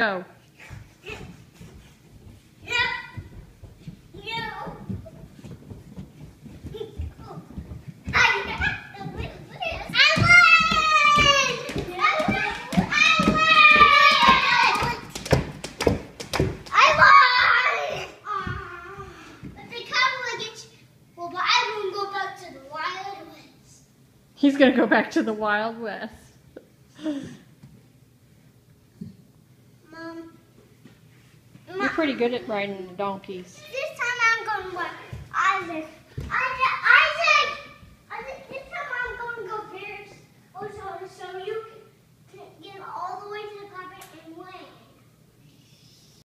I won't go. Back to the Wild West. He's gonna go back to the Wild West. pretty good at riding the donkeys. This time I'm going to